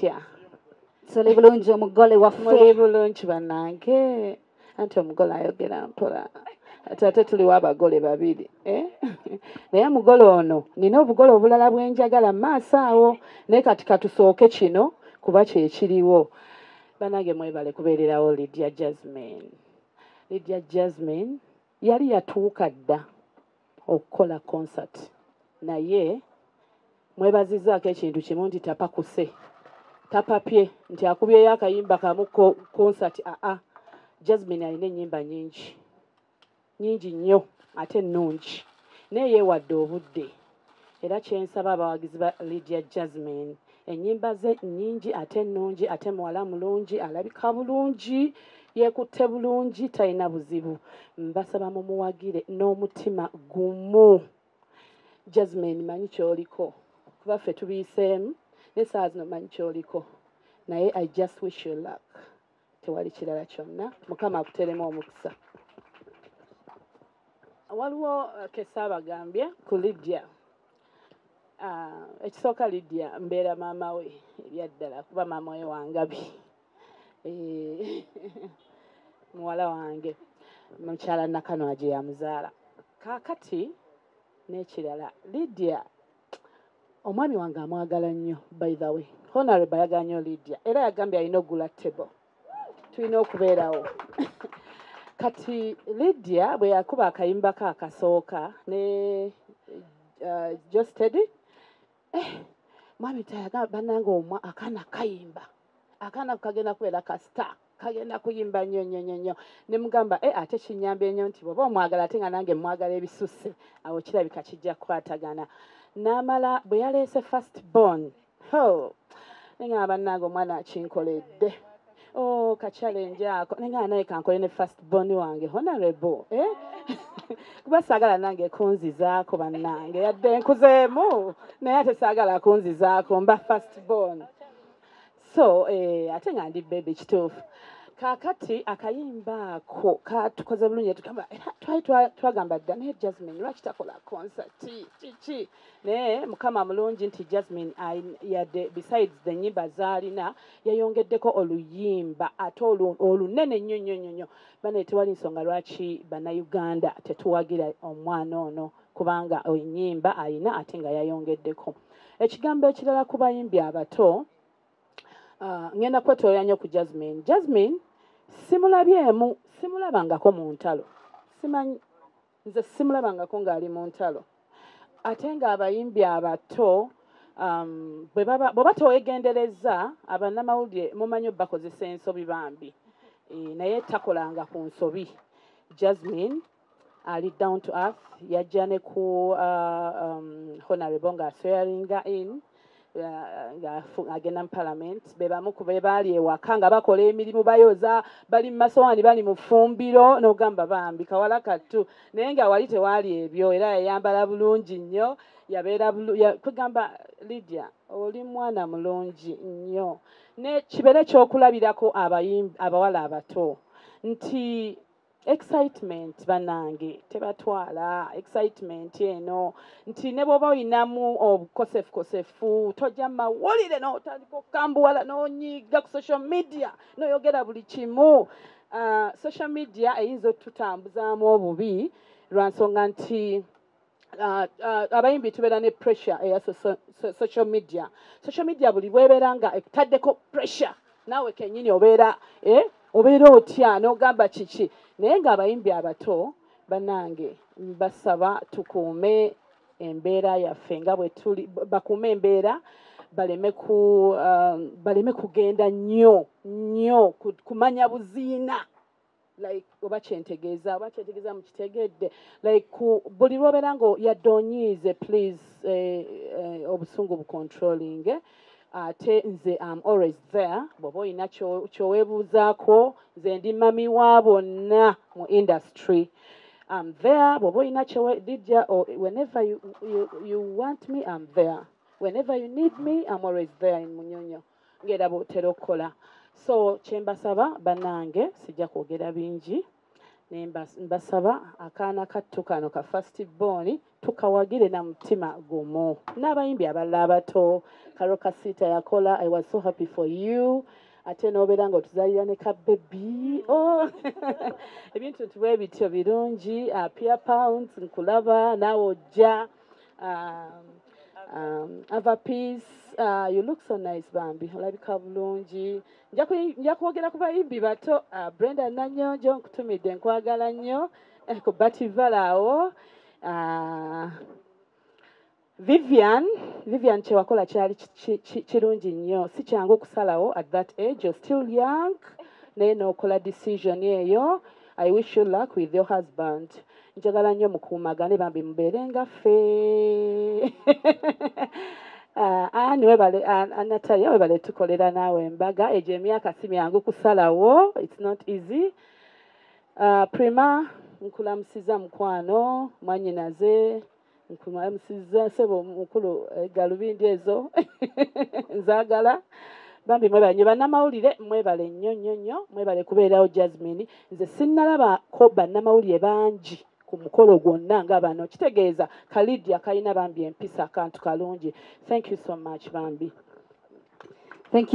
mutya tuli bulungi omugole muli waffe bulungi bannange anti omugole ayogera mpola ate ate tuliwo abagole babiri eh? naye mugole ono nina obugole obulala bwenjagala mu maaso awo naye kati katusooke kino kuba kyekiriwo banange mwebale kubeererawo lydia jasmine. Lydia jasmine yali yatuuka dda okukola concert. Naye mwebazizaako ekintu kimu nti tapakuse tapapye nti akubyeyo akayimba kamu ko- concert aa jasmine alina ennyimba nyingi nyingi nnyo ate ennungi naye yeewadde obudde. Era kyensaba abawagizi ba lydia jasmine. Ennyimba ze nnyingi ate ennungi ate muwala mulungi alabika bulungi yeekutte bulungi talina buzibu. Mbasaba mumuwagire n'omutima gumu. Jasmine manyi kyoliko? Kuba ffe tubiiseemu n'esaawa zino manyi kyoliko naye i just wish you luck. Tewali kirala kyonna. Mukama akuteremu omukisa. Waliwo uh, kesaabagambye ku lydia. Ah, ekisooka lydia mbeera maama we. Ebyaddala kuba maama we wangabi. Eh, muwala wange. Mukyala nakano gye yamuzaala kaakati n'ekirala lydia omwami wange amwagala nnyo by the way. Honorable ayagala nnyo lydia era yagambye alina ogula table tulina okubeerawo. Kati lydia bwe yakuba akayimba ke akasooka ne uh, jostedi eh, mwami tayagamba bannange omwa akaana kayimba. Akaana kagenda kubeera kasita kagenda kuyimba nnyo nnyo nnyo nnyo. Ne mugamba e ate kinyambye nnyo nti bw'oba omwagala ate nga nange mwagala ebisusse. Awo kirabika kijja kukwatagana. N'amala bwe yaleese fast born ho nengamba bannange omwana akinkoledde oh kacalenje ako. Nengamba naye kankole ne fast born wange honorable eh? kuba saagala nange kunzizaako bannange yadde nkuzeemu. Naye ate saagala kunzizaako mba fast born so eh, ate nga ndi bebe kituufu. Kaakati akayimba ako katukoze bulungi tugamba era twali twa- twagamba dda naye jasmine lwaki takola konsati kiki naye mukama mulungi nti jasmine yadde besides the nyimba zaalina yayongeddeko oluyimba ate olu- olunene nnyo nnyo nnyo nnyo. Bane tewali nsonga lwaki bannayuganda tetuwagira omwana ono? Kubanga ennyimba ayina ate nga yayongeddeko. Ekigambo ekirala ku bayimbi abato ngenda kwetoola nnyo ku jasmine. Jasmine simulabyemu simulabangako mu ntalo. Simanyi nze simulabangako ng'ali mu ntalo. Ate ng'abayimbi abato um, bwe baba- bw'oba tewegendereza abannamawulire mumanyi bakozesa ensobi bambi. Eh, naye takolanga ku nsobi. Jasmine ali down to earth yajja ne ku uh, um, honorable nga swearinga in uh, ng'afu- agenda mu parliament be bamu ku be baali ewaka nga bakola emirimu bayoza bali mu masowaani bali mu ffumbiro n'ogamba bambi kawala kattu. Naye nga wali tewaali ebyo era yayambala bulungi nnyo yabeera kugamba lydia oli mwana mulungi nnyo. Ne kibeere ekyokulabirako abayimbi abawala abato nti excitement bannange tebatwala. Excitement eno. Nti ne bw'oba oyinamu obukosefukosefu tojja mu mawulire n'otandika okukambuwala n'onyiiga ku social media n'oyogera buli kimu. Ah, social media eyinza otutambuzaamu obubi lwa nsonga nti ah, ah, abayimbi tubeera ne pressure eya so- so- so- social media. Social media buli bwebeera nga etaddeko pressure. Naawe kennyini obeera eh, obeera otya? N'ogamba kiki? Naye ng'abayimbi abato bannange mbasaba tukuume embeera yaffe nga bwe tuli bakuume embeera baleme ku um, baleme kugenda nnyo nnyo ku- kumanya buziina. Like oba kyentegeeza oba kyentegeeza mukitegedde like buli lwobeera nga yadde onyiize please eh, eh, obusungu bucontrolling ate nze am always there. Bw'oba olina kyo- kyoweebuuzaako nze ndi mami wa bonna mu industry. I'm there. Bw'oba olina or whenever you, you, you want me I'm there. Whenever you need me I'm always there in munyonyo. Ng'era bw'otera okukola so kyembasaba bannange sijja kwogera bingi mbasaba akaana kattu kano ka fast born tukawagire na mutima gumu. N'abayimbi abalala abato karo kasita yakola i was so happy for you. Ate n'obeera ng'otuzaalira ne kabebi oh. ebintu tubwe bityo birungi uh, pia pounds nkulaba naawe ojja um, um, ava peace. Uh, you look so nice bambi. Olabika bulungi Nja kwogera ku bayimbi bato uh, brenda nanyonjo nkutumidde nkwagala nnyo eh, ku batival awo uh, vivian vivian kyewakola kyali ki- ki- ki- kirungi nnyo si kyangu okusalawo at that age you're still young. Naye n'okola decision eyo. I wish you luck with your husband njagala nnyo mukuumagane bambi mubeere nga ffe. Ah, ani webale ah, ah, natalia webale tukolera naawe embaga. Egyo emyaka si myangu kusalawo. Its not easy. Prima nkulamusiza mukwano mwanyinaze nkulamusiza sebo mukulu eh, galubindi ezo. Nzaagala. Bambi mwebale nnyo bannamawulire mwebale nnyo nnyo nnyo. Mwebale kubeerawo jasmine. Nze sinnalabako bannamawulire bangi ku mukolo gwonna nga bano. Kitegeeza kalidia kalina bambi empisa akantu kalungi. Thank you so much bambi. Thank you.